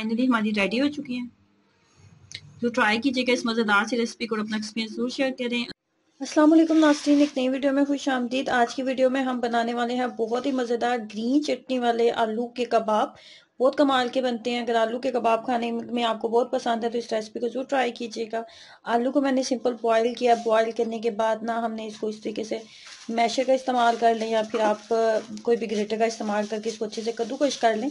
Finally हमारी ready हो चुकी हैं। तो ट्राई कीजिएगा इस मज़ेदार सी रेसिपी को अपना एक्सपीरियंस ज़रूर शेयर करें। अस्सलाम वालेकुम नास्रीन एक नई वीडियो में खुश आमदीद। आज की वीडियो में हम बनाने वाले हैं बहुत ही मज़ेदार ग्रीन चटनी वाले आलू के कबाब। बहुत कमाल के बनते हैं। अगर आलू के कबाब खाने में आपको बहुत पसंद है तो इस रेसिपी को ज़रूर ट्राई कीजिएगा। आलू को मैंने सिंपल बॉईल किया। बॉईल करने के बाद ना हमने इसको इस तरीके से मैशर का इस्तेमाल कर लें या फिर आप कोई भी ग्रेटर का इस्तेमाल करके इसको अच्छे से कद्दूकश कर लें।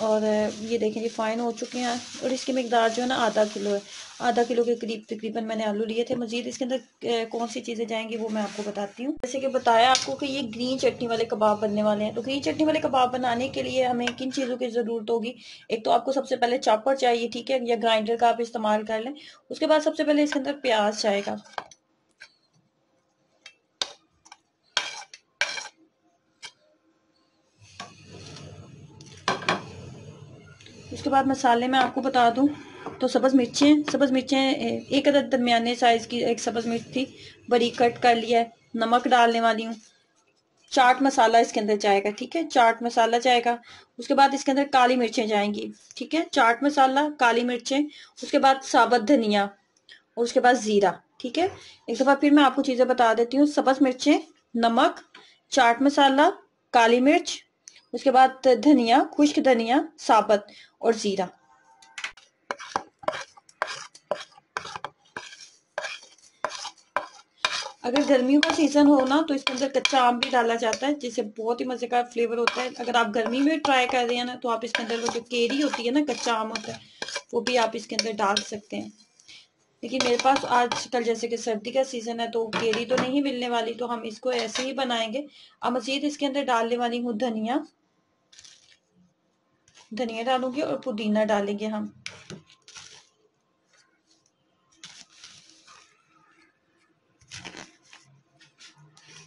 और ये देखें जी फाइन हो चुके हैं और इसकी मकदार जो है ना आधा किलो है। आधा किलो के करीब तकरीबन मैंने आलू लिए थे। मजीद इसके अंदर कौन सी चीज़ें जाएँगी वो मैं आपको बताती हूँ। जैसे कि बताया आपको कि ये ग्रीन चटनी वाले कबाब बनने वाले हैं। तो ग्रीन चटनी वाले कबाब बनाने के लिए हमें किन चीज़ों की ज़रूरत होगी? एक तो आपको सबसे पहले चॉपर चाहिए, ठीक है? या ग्राइंडर का आप इस्तेमाल कर लें। उसके बाद सबसे पहले इसके अंदर प्याज जाएगा। उसके बाद मसाले मैं आपको बता दूँ तो सब्ज़ मिर्चें सब्ज़ मिर्चें एक अदद दरमियाने साइज़ की एक सब्ज़ मिर्च थी, बड़ी कट कर लिया है, नमक डालने वाली हूँ। चाट मसाला इसके अंदर जाएगा, ठीक है? चाट मसाला जाएगा, उसके बाद इसके अंदर काली मिर्चें जाएँगी, ठीक है? चाट मसाला, काली मिर्चें, उसके बाद साबत धनिया, और उसके बाद ज़ीरा, ठीक है? एक दफ़ा फिर मैं आपको चीज़ें बता देती हूँ। सब्ज़ मिर्चें, नमक, चाट मसाला, काली मिर्च उसके बाद धनिया, खुश्क धनिया, साबत और ज़ीरा। अगर गर्मियों का सीज़न हो ना तो इसके अंदर कच्चा आम भी डाला जाता है, जिससे बहुत ही मज़े का फ्लेवर होता है। अगर आप गर्मी में ट्राई कर रहे हैं ना तो आप इसके अंदर वो जो केरी होती है ना, कच्चा आम होता है, वो भी आप इसके अंदर डाल सकते हैं। लेकिन मेरे पास आजकल जैसे कि सर्दी का सीज़न है तो केरी तो नहीं मिलने वाली तो हम इसको ऐसे ही बनाएँगे। अब मजीद इसके अंदर डालने वाली हूँ धनिया धनिया डालूँगी और पुदीना डालेंगे हम।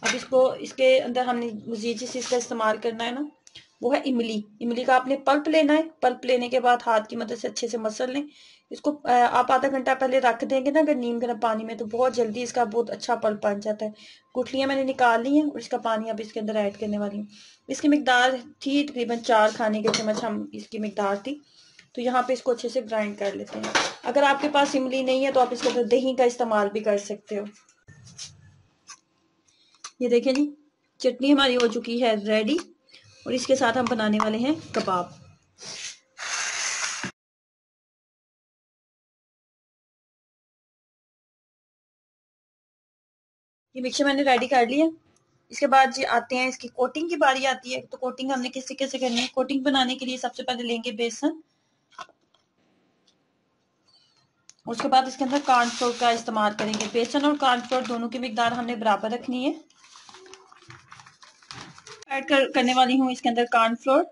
अब इसको, इसके अंदर हमने मजीद जिस इसका इस्तेमाल करना है ना वो है इमली। इमली का आपने पल्प लेना है। पल्प लेने के बाद हाथ की मदद से अच्छे से मसल लें। इसको आप आधा घंटा पहले रख देंगे ना अगर नीम गर्म पानी में तो बहुत जल्दी इसका बहुत अच्छा पल्प बन जाता है। गुठलियाँ मैंने निकाल ली हैं और इसका पानी अब इसके अंदर ऐड करने वाली हूँ। इसकी मकदार थी तकरीबन चार खाने के चम्मच हम इसकी मकदार थी। तो यहाँ पे इसको अच्छे से ग्राइंड कर लेते हैं। अगर आपके पास इमली नहीं है तो आप इसके अंदर दही का इस्तेमाल भी कर सकते हो। ये देखें जी, चटनी हमारी हो चुकी है रेडी। और इसके साथ हम बनाने वाले हैं कबाब। ये मिक्सर मैंने रेडी कर लिया। इसके बाद जी आते हैं, इसकी कोटिंग की बारी आती है। तो कोटिंग हमने किस तरीके से करनी है? कोटिंग बनाने के लिए सबसे पहले लेंगे बेसन। उसके बाद इसके अंदर कॉर्नफ्लोर का इस्तेमाल करेंगे। बेसन और कॉर्नफ्लोर दोनों की मकदार हमने बराबर रखनी है। ऐड कर, करने वाली हूँ इसके अंदर कॉर्नफ्लोर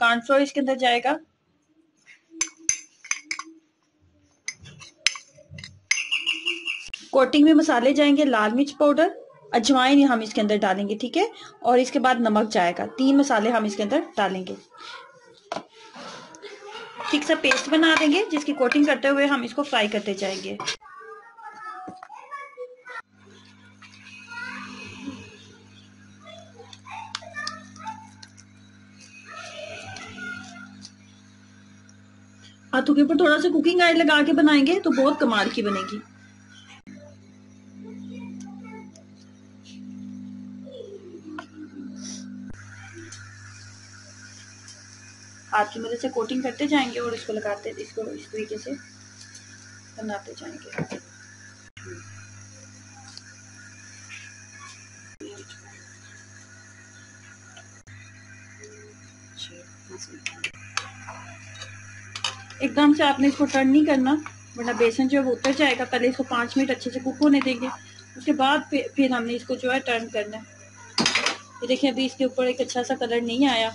कॉर्नफ्लोर इसके अंदर जाएगा। कोटिंग में मसाले जाएँगे लाल मिर्च पाउडर अजवाइन हम इसके अंदर डालेंगे ठीक है? और इसके बाद नमक जाएगा। तीन मसाले हम इसके अंदर डालेंगे। ठीक सा पेस्ट बना देंगे जिसकी कोटिंग करते हुए हम इसको फ्राई करते जाएँगे। हाथों के ऊपर थोड़ा सा कुकिंग ऑयल लगा के बनाएँगे तो बहुत कमाल की बनेगी। हाथ की मदद से कोटिंग करते जाएँगे और इसको लगाते, इसको, इस तरीके से बनाते जाएँगे। एकदम से आपने इसको टर्न नहीं करना, वरना बेसन जो है वो उतर जाएगा। पहले इसको पाँच मिनट अच्छे से कुक होने देंगे। उसके बाद फिर हमने इसको जो है टर्न करना है। ये देखिए, अभी इसके ऊपर एक अच्छा सा कलर नहीं आया।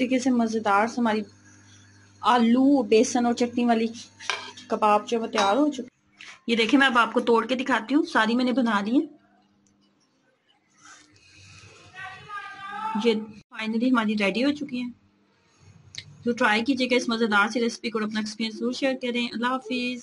तरीके से मज़ेदार हमारी आलू, बेसन और चटनी वाली कबाब जो है तैयार हो चुकी ये देखें मैं अब आपको तोड़ के दिखाती हूँ। सारी मैंने बना ली है। ये फाइनली हमारी रेडी हो चुकी है। तो ट्राई कीजिएगा इस मज़ेदार सी रेसिपी को अपना एक्सपीरियंस ज़रूर शेयर करें। अल्लाह हाफिज़।